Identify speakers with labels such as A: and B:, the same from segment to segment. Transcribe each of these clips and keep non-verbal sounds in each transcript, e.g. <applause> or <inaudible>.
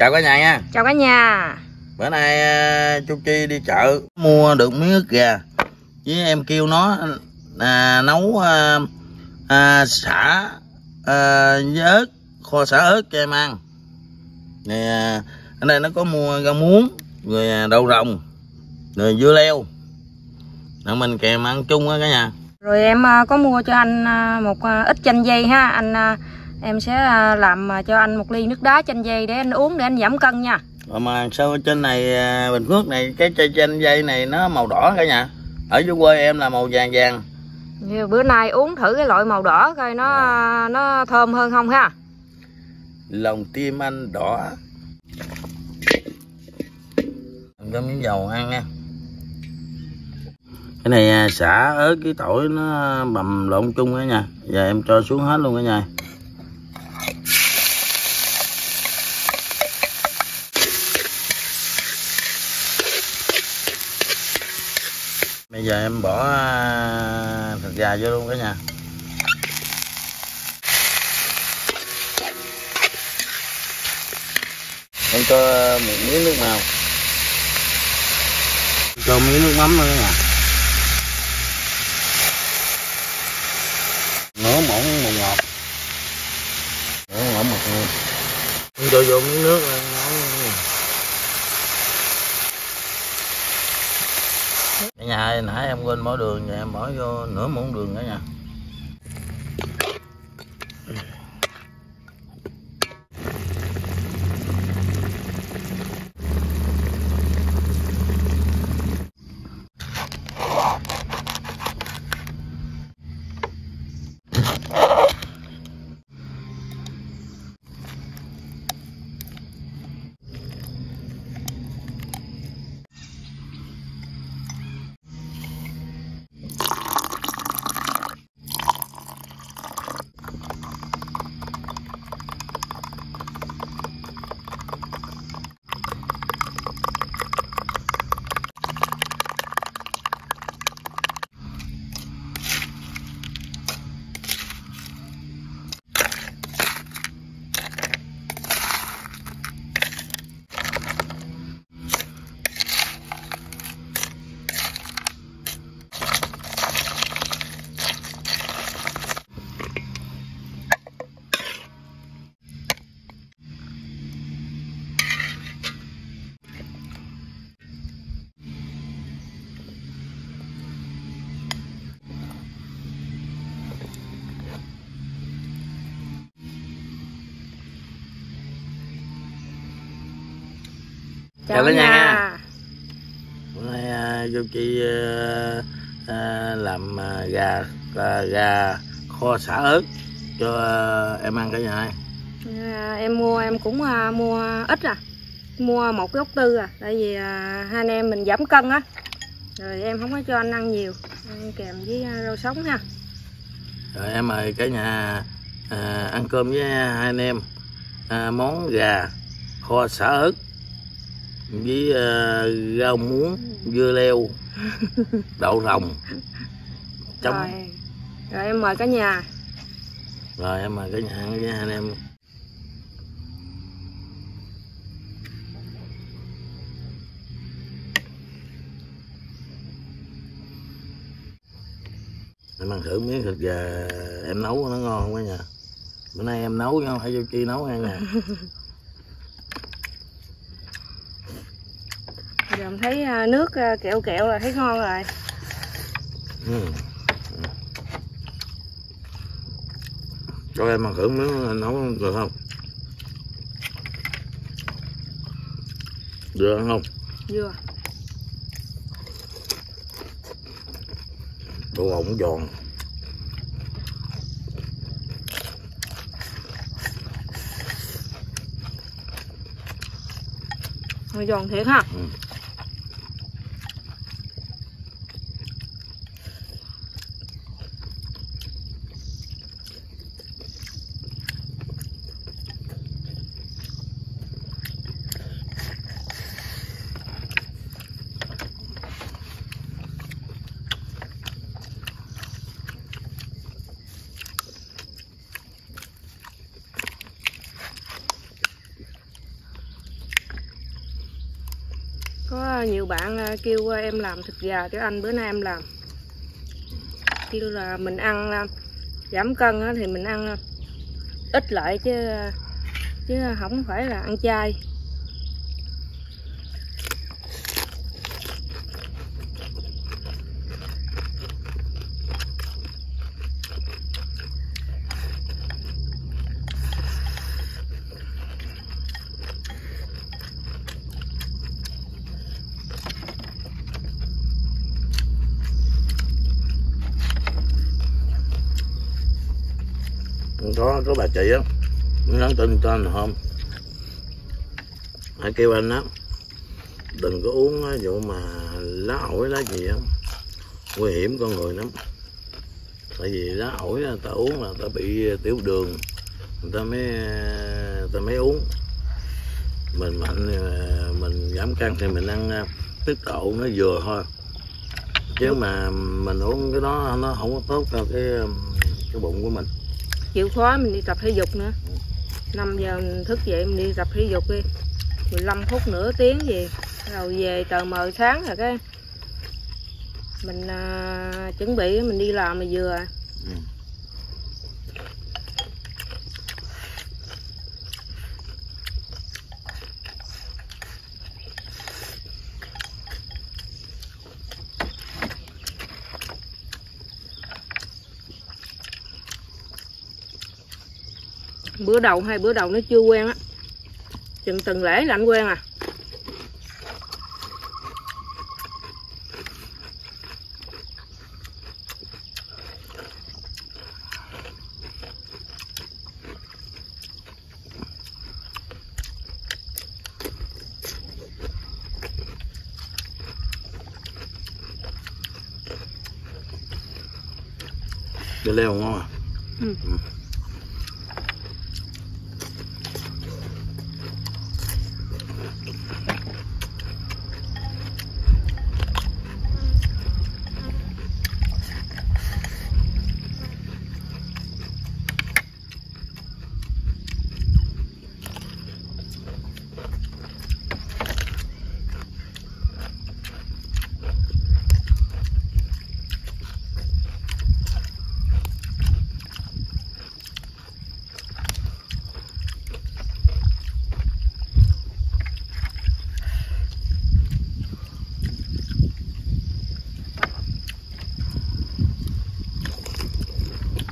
A: chào cả nhà nha.
B: Chào cả nhà.
A: Bữa nay à, chú chi đi chợ mua được miếng ức gà. Với em kêu nó à, nấu à, à, xả à, với ớt kho xả ớt cho em ăn. Này à, ở đây nó có mua rau muống rồi à, đậu rồng rồi dưa leo. Rồi mình kèm ăn chung á cả nhà.
B: Rồi em có mua cho anh một ít chanh dây ha. Anh em sẽ à, làm à, cho anh một ly nước đá chanh dây để anh uống để anh giảm cân nha.
A: Rồi mà sao trên này à, Bình Phước này cái chai chanh dây này nó màu đỏ cả nhà? Ở dưới quê em là màu vàng vàng.
B: Bữa nay uống thử cái loại màu đỏ coi nó à, nó thơm hơn không ha?
A: Lòng tim anh đỏ. Em cho miếng dầu ăn nha. Cái này xả ớt với tỏi nó bầm lộn chung cả nhà giờ em cho xuống hết luôn cả nhà bây giờ em bỏ à, thịt gà vô luôn cả nhà. Em cho một miếng nước nào cho miếng nước mắm nữa nè nửa muỗng một ngọt. Nửa muỗng một ngọt. Cho vô miếng nước. này, nấu nha. cả nhà ơi, nãy em quên bỏ đường nhà em bỏ vô nửa muỗng đường nữa nha. Chào cả nhà nha. bữa nay à, vô chi à, à, làm à, gà à, gà kho xả ớt cho à, em ăn cả nhà ơi.
B: À, em mua em cũng à, mua ít à. Mua một gốc tư à. Tại vì à, hai anh em mình giảm cân á. Rồi em không có cho anh ăn nhiều. Ăn kèm với à, rau sống ha
A: rồi em mời cả nhà à, ăn cơm với hai anh em. À, món gà kho xả ớt với à, rau muống dưa leo <laughs> đậu rồng trong
B: rồi. Rồi em mời cả nhà.
A: Rồi em mời cả nhà ăn với anh em. Em ăn thử miếng thịt gà em nấu nó ngon không cả nhà? Bữa nay em nấu chứ không phải vô chi nấu ăn nè <laughs>
B: giờ em thấy à, nước à, kẹo kẹo là thấy ngon rồi.
A: Ừ. cho em ăn thử miếng nấu được không? Được không?
B: Vừa.
A: Đồ ổng giòn.
B: Giòn thiệt ha.
A: Ừ.
B: có nhiều bạn à, kêu à, em làm thịt gà cho anh, bữa nay em làm. Kêu là mình ăn à, giảm cân thì mình ăn ít lại chứ chứ không phải là ăn chay.
A: Có có bà chị á. Nhắn tin cho anh hôm. Hãy kêu anh á đừng có uống á, vụ mà lá ổi lá gì á. Nguy hiểm con người lắm. Tại vì lá ổi á, ta uống là ta bị tiểu đường. Người ta mới ta mới uống. Mình mạnh mình giảm cân thì mình ăn tiết độ nó vừa thôi. Chứ mà mình uống cái đó nó không có tốt cho cái cái bụng của mình
B: chịu khó mình đi tập thể dục nữa. 5 giờ mình thức dậy mình đi tập thể dục đi. 15 phút nửa tiếng gì. Rồi về tờ mờ sáng rồi cái mình à, chuẩn bị mình đi làm mà vừa. Ừ. bữa đầu hay bữa đầu nó chưa quen á chừng từng lễ là anh quen à
A: Dưa leo ngon à? Ừ. ừ.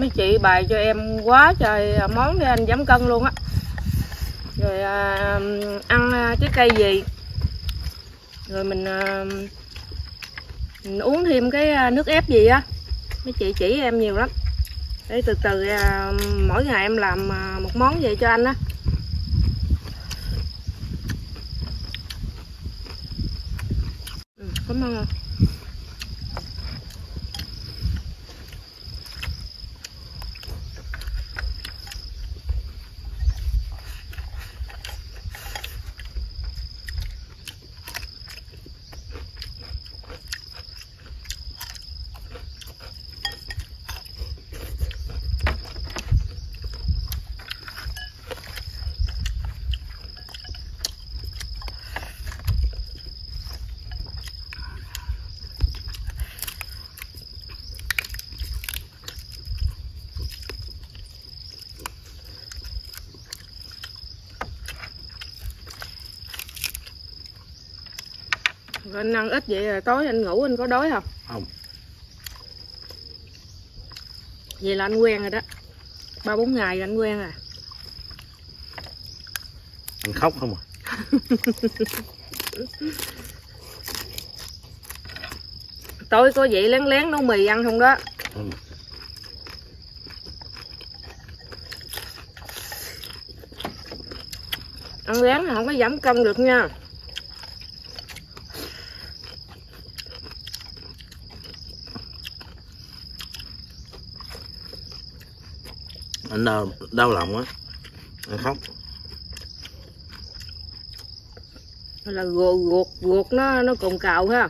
A: Mấy chị bày cho em quá trời món để anh giảm cân luôn á. Rồi à, ăn à, trái cái cây gì? Rồi mình, à, mình uống thêm cái à, nước ép gì á. Mấy chị chỉ em nhiều lắm. Để từ từ à, mỗi ngày em làm à, một món về cho anh á. Ừ, cảm ơn. Anh ăn ít vậy rồi tối anh ngủ anh có đói không? Không.
B: Vậy là anh quen rồi đó. Ba bốn ngày anh quen à
A: anh khóc không à? <laughs>
B: Tối có vậy lén lén nấu mì ăn không đó? Ừ. ăn lén không có giảm cân được nha
A: anh đau, đau lòng á anh khóc.
B: Là ruột ruột ruột nó nó cồn cào ha.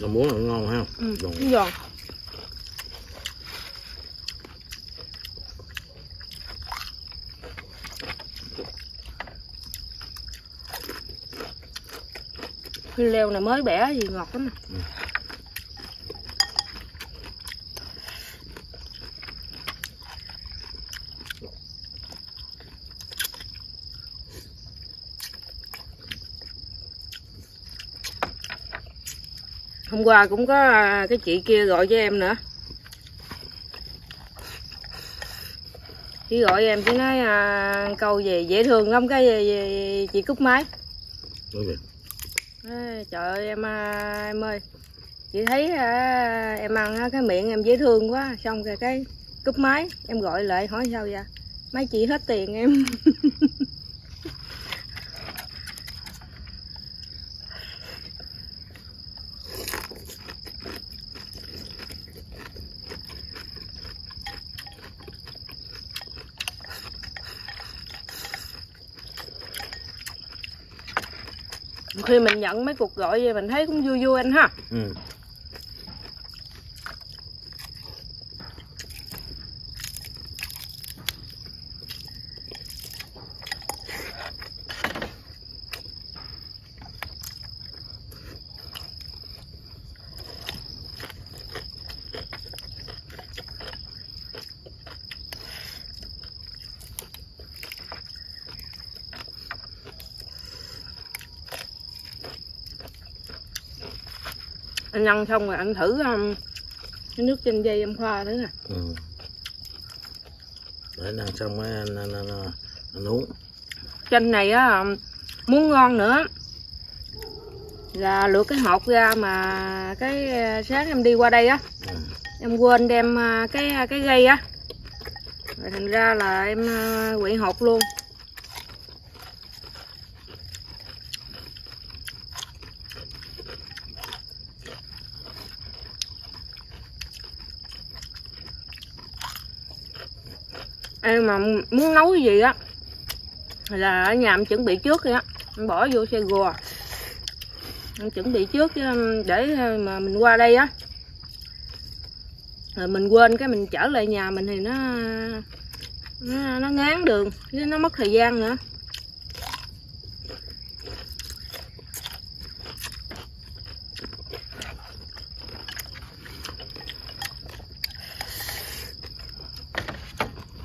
A: Nó muốn là ngon ha.
B: Ừ,
A: Giòn.
B: giòn leo này mới bẻ gì ngọt lắm nè hôm qua cũng có à, cái chị kia gọi cho em nữa. Chị gọi em chị nói à, câu gì dễ thương lắm cái gì, chị cúp máy. Ê, trời ơi em à, em ơi. Chị thấy à, em ăn cái miệng em dễ thương quá. Xong rồi cái cúp máy em gọi lại hỏi sao vậy? Mấy chị hết tiền em <laughs> khi mình nhận mấy cuộc gọi vậy mình thấy cũng vui vui anh ha
A: Ừ.
B: anh ăn xong rồi anh thử um, cái nước chanh dây em khoa thử nè
A: Ừ. Để ăn xong mới anh, anh, anh, anh, uống.
B: chanh này á um, muốn ngon nữa là lựa cái hột ra mà cái uh, sáng em đi qua đây á
A: Ừ.
B: em quên đem uh, cái cái gây á rồi thành ra là em uh, quậy hột luôn em mà muốn nấu cái gì á là ở nhà em chuẩn bị trước rồi á. Em bỏ vô xe gùa. Em chuẩn bị trước um, để um, mà mình qua đây á. Rồi mình quên cái mình trở lại nhà mình thì nó nó, nó ngán đường chứ nó mất thời gian nữa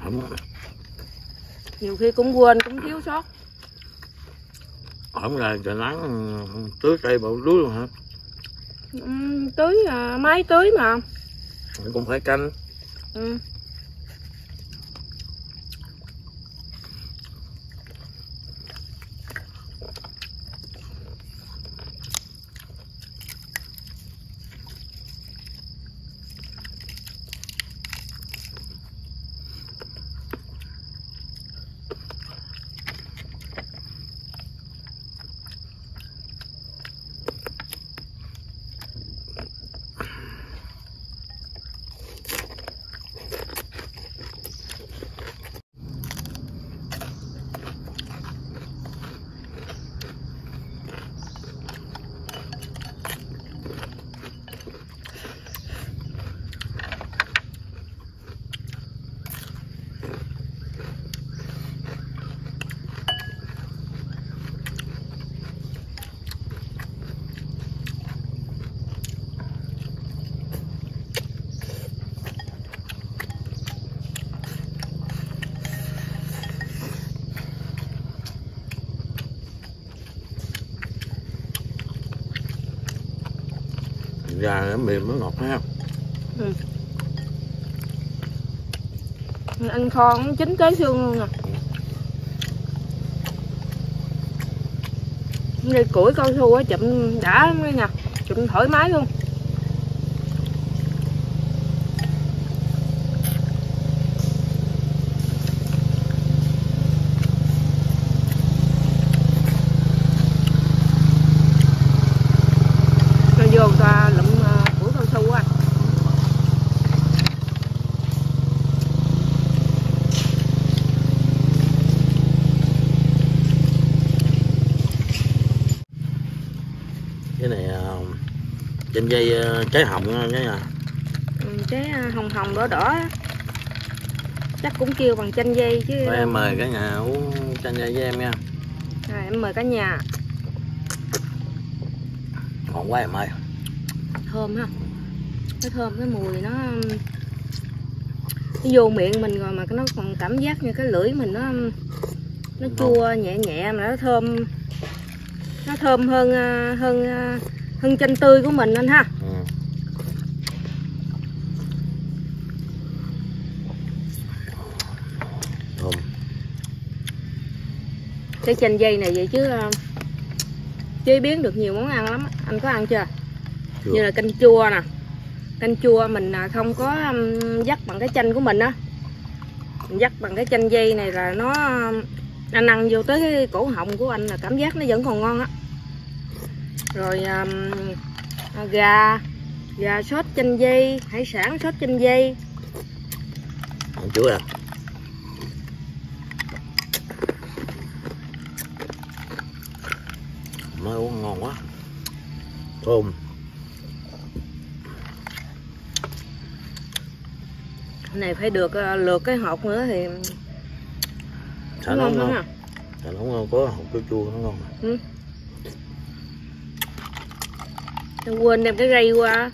A: Không,
B: nhiều khi cũng quên cũng thiếu sót
A: không là trời nắng ừ, tưới cây bầu lúa luôn hả?
B: Ừm, tưới à, máy tưới mà
A: cũng phải canh.
B: ừ.
A: Gà nó mềm nó ngọt ha. Ừ.
B: anh kho cũng chín tới xương luôn à. nè đây củi cao su á chụm đã lắm nha, chụm thoải mái luôn rồi vô ta lụm à, củi cao su á
A: cái à, chanh dây ờ, trái hồng nhà
B: ừ, trái à, hồng hồng đỏ đỏ chắc cũng kêu bằng chanh dây chứ
A: Thôi em mời cả nhà uống chanh dây với em nha.
B: À, em mời cả nhà.
A: Ngon quá em ơi.
B: Thơm ha. Cái thơm cái mùi nó nó vô miệng mình rồi mà nó còn cảm giác như cái lưỡi mình nó nó chua nhẹ nhẹ mà nó thơm nó thơm hơn à, hơn hơn chanh tươi của mình anh ha.
A: Ừ. thơm
B: cái chanh dây này vậy chứ à, chế biến được nhiều món ăn lắm. Anh có ăn chưa?
A: Chưa.
B: như là canh chua nè. Canh chua mình à, không có dắt bằng cái chanh của mình á. Mình dắt bằng cái chanh dây này là nó anh ăn vô tới cái cổ họng của anh là cảm giác nó vẫn còn ngon á rồi um, à, gà gà sốt chanh dây hải sản sốt chanh dây.
A: Không chưa à? Mới uống ngon quá. Thơm.
B: Này phải được à, lượt cái hột nữa thì ngon
A: nó
B: lắm
A: ngon
B: à
A: nó ngon có hột chua chua nó ngon
B: Tôi quên đem cái rây qua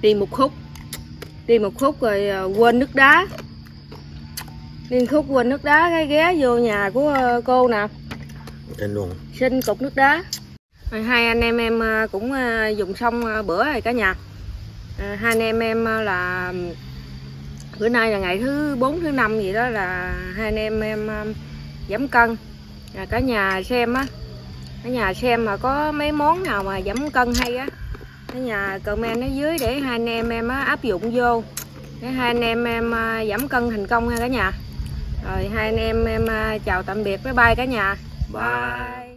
B: đi một khúc. Đi một khúc rồi à, quên nước đá. Đi khúc quên nước đá cái ghé vô nhà của à, cô nè.
A: Trên luôn.
B: Xin cục nước đá. Rồi hai anh em em à, cũng dùng xong bữa rồi cả nhà à, hai anh em em à, là bữa nay là ngày thứ 4 thứ năm gì đó là hai anh em em à, giảm cân. À, cả nhà xem á cả nhà xem mà có mấy món nào mà giảm cân hay á cả nhà comment ở dưới để hai anh em em á, áp dụng vô để hai anh em em à, giảm cân thành công ha cả nhà. Rồi hai anh em em chào tạm biệt bye bye cả nhà. Bye.